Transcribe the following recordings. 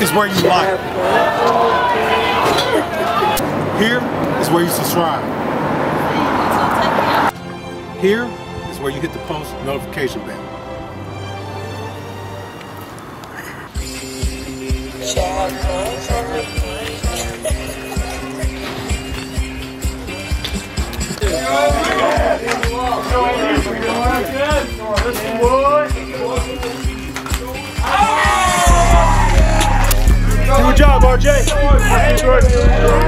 is where you like. Here is where you subscribe. Here is where you hit the post notification bell. RJ. Hey,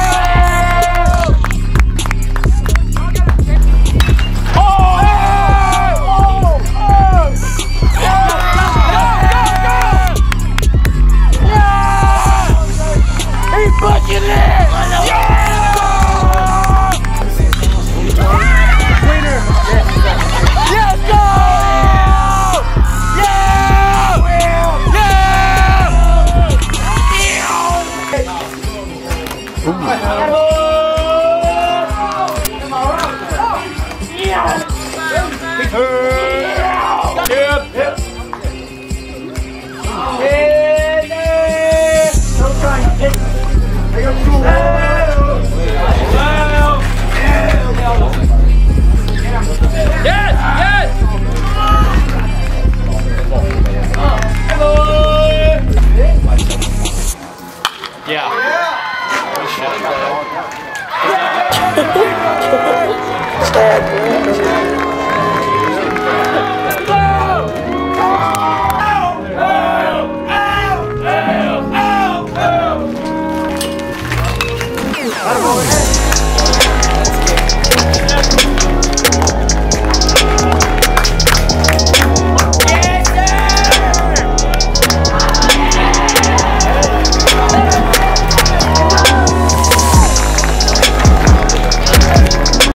Yes, yes. Attaboy.